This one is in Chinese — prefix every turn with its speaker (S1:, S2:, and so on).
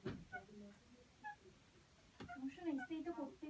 S1: 不
S2: 是你非得给我背